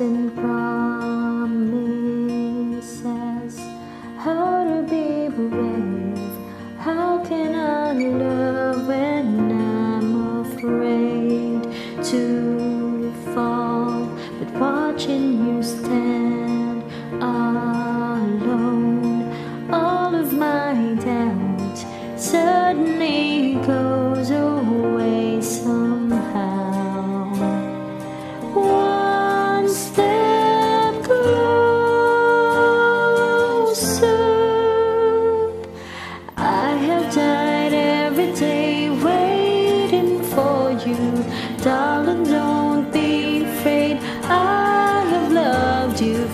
In proud.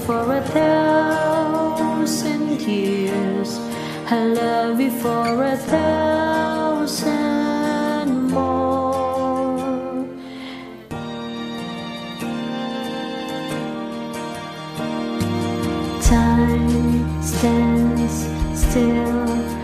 for a thousand years. I love you for a thousand more. Time stands still.